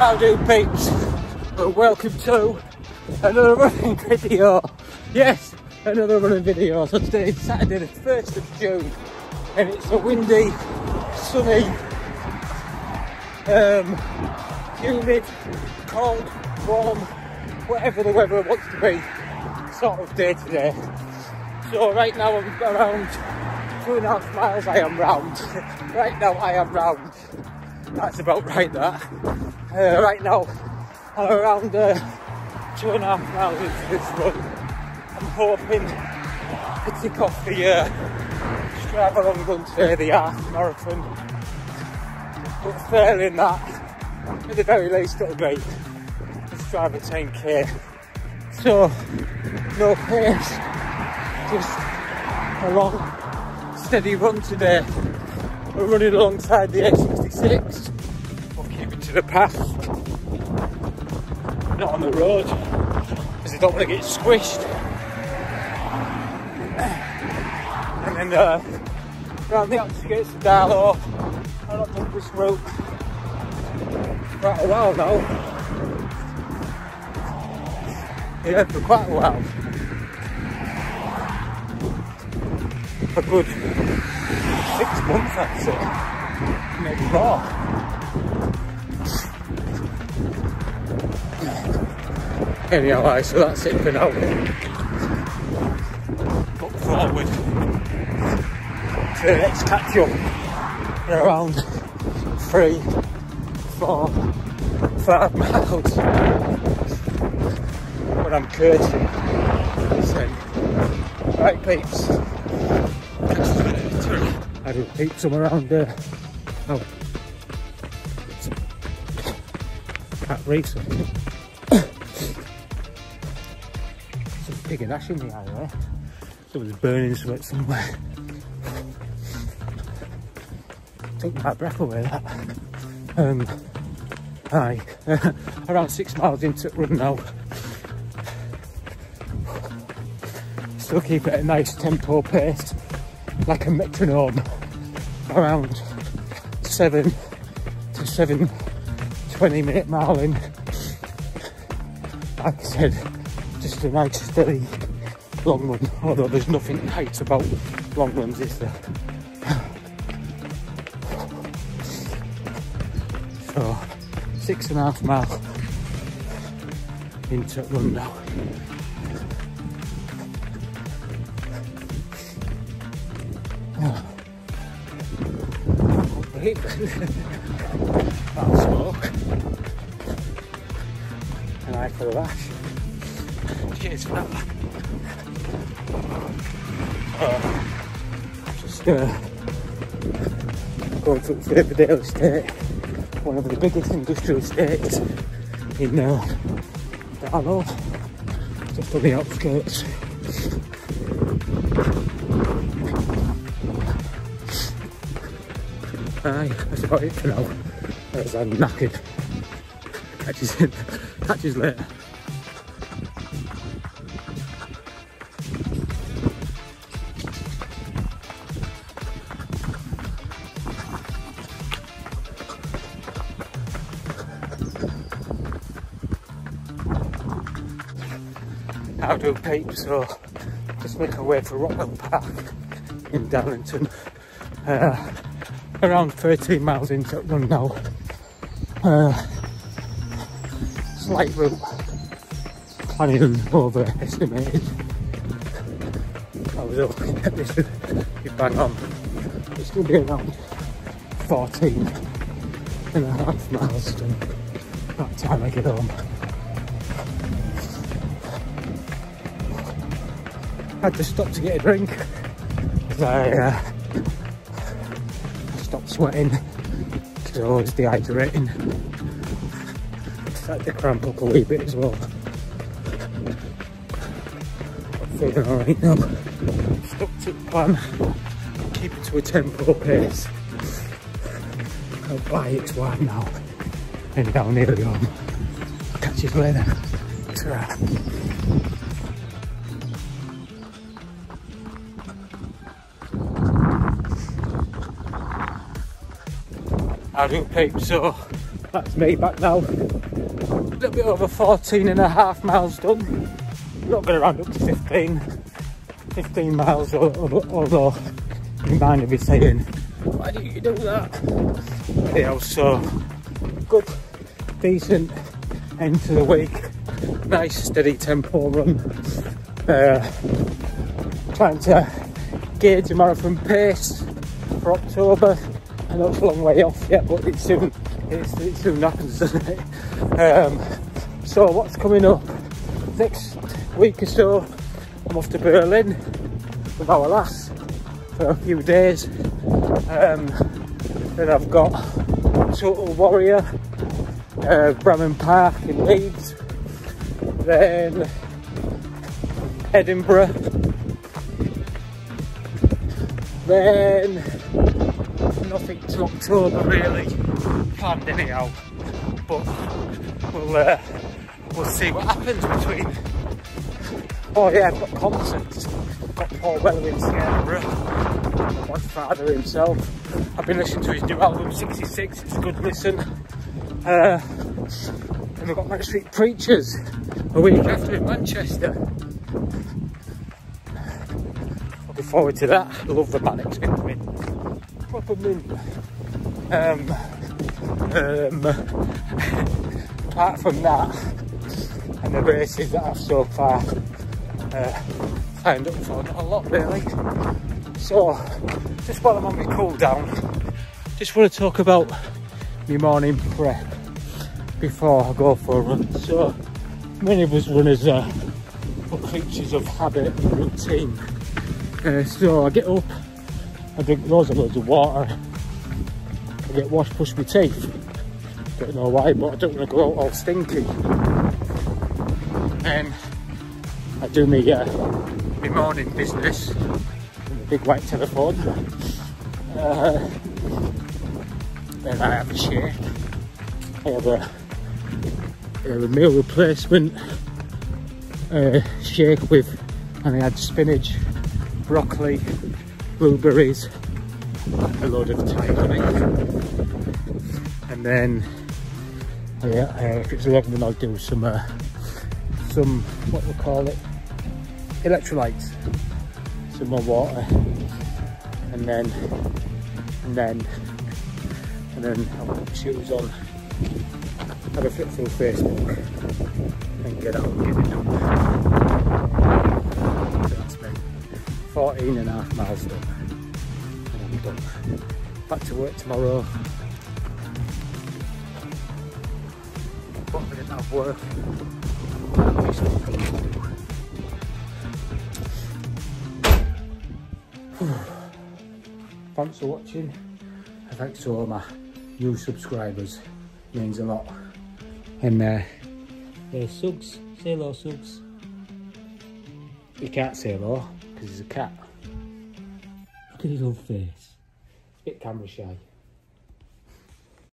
How do peeps? Welcome to another running video. Yes, another running video. So today is Saturday the 1st of June and it's a windy, sunny, um, humid, cold, warm, whatever the weather wants to be sort of day today. So right now I'm around two and a half miles I am round. right now I am round. That's about right that. Uh, right now I'm around uh, two and a half miles into this run. I'm hoping to tick off the uh, Strava run today, the half marathon. But failing that, at the very least it'll be Strava 10k. So, no pace, just a long, steady run today. We're running alongside the A66. To the path, not on the road, because I don't want to get squished. And then uh, around the outskirts of Darlo, I've not done this route quite a while now. Yeah, for quite a while. A good six months, I'd say. Maybe more. Anyhow, aye, so that's it for now. Look forward to the next catch up in around three, four, five miles when I'm courting. So, right peeps. I do peep some around there. Oh. Cat race. Big and ash in the eye there. Someone's burning something somewhere. Take my breath away that. Um, aye, around six miles into run now. Still keep it at a nice tempo pace, like a metronome, around seven to seven 20 minute mile in. Like I said, just a nice steady long run, although there's nothing nice about long runs, is there? So, six and a half mile into run now. Right. That'll smoke. And I for the. That. Uh, just uh, going to Faverdale Estate, one of the biggest industrial estates in uh, Darlo, just on the outskirts. Aye, that's about it for now. As I'm knackered. Catches, catches later. How do peeps? So just make our way for Rockwell Park in Darlington. Uh, around 13 miles into it run now. Uh, slight route, planning overestimated. I was hoping that this would be bang on. It's going to be around 14 and a half miles to that time I get home. Had to stop to get a drink because I uh, stopped sweating because I was dehydrating. Started to cramp up a wee bit as well. I'm feeling alright now. Stuck to the plan, keep it to a tempo pace. I'll buy it's wide now. And down nearly home. I'll catch you later. Ta-ra. I peep so That's me back now. A little bit over 14 and a half miles done. Not going to round up to 15. 15 miles, although you might be saying, why do you do that? Yeah, so good, decent end to the week. Nice steady tempo run. Uh, trying to gauge a marathon pace for October. I know it's a long way off yet, but it soon it's, it soon happens, doesn't it? Um, so what's coming up next week or so? I'm off to Berlin with our lass for a few days. Um, then I've got Total Warrior, uh, Bramham Park in Leeds, then Edinburgh, then nothing to October really planned anyhow, but we'll uh, we'll see what happens between. Oh yeah, I've got concerts. Got Paul Weller in Edinburgh, Modfather himself. I've been listening to his new album 66. It's a good listen. Uh, and we've got Manic Street Preachers a week after in Manchester. Looking forward to that. I love the in mint. Proper mint. Um, um, apart from that, and the races that I've so far uh, up for, not a lot really. So, just while I'm on my cool down, just want to talk about my morning prep before I go for a run. So, many of us runners are creatures of habit and routine. Uh, so I get up, I drink loads and loads of water, I get wash, push my teeth. Don't know why, but I don't want to go out all stinky. And I do my, uh, my morning business big white telephone. Uh, then I have a shake. I have a, a meal replacement uh, shake with, and I had spinach, broccoli, blueberries, a load of thyme. And then, yeah, uh, if it's 11 then I'll do some, uh, some, what we call it, electrolytes, some more water, and then, and then, and then I'll put shoes on, have a flip through Facebook, and get out and get it done. So 14 and a half miles done, and I'm done. Back to work tomorrow. But I didn't have work. Thanks for watching. And thanks to all my new subscribers. Means a lot. And uh, yeah, Suggs. Say hello, Suggs. He can't say hello because he's a cat. Look at his little face. Bit camera shy.